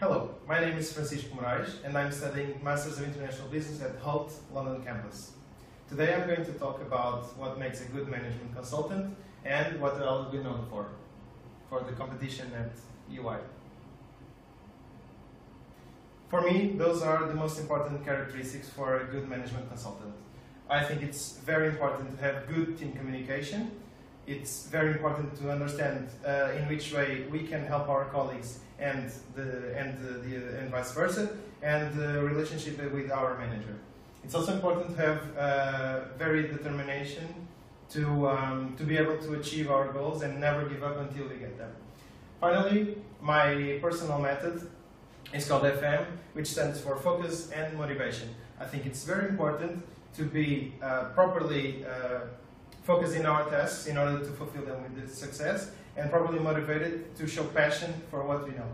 Hello, my name is Francisco Morais and I'm studying Masters of International Business at Hult London campus. Today I'm going to talk about what makes a good management consultant and what I'll be known for, for the competition at EY. For me, those are the most important characteristics for a good management consultant. I think it's very important to have good team communication. It's very important to understand uh, in which way we can help our colleagues and the and the, the and vice versa, and the relationship with our manager. It's also important to have uh, very determination to um, to be able to achieve our goals and never give up until we get them. Finally, my personal method is called FM, which stands for Focus and Motivation. I think it's very important to be uh, properly focused in our tasks in order to fulfill them with success and probably motivated to show passion for what we know.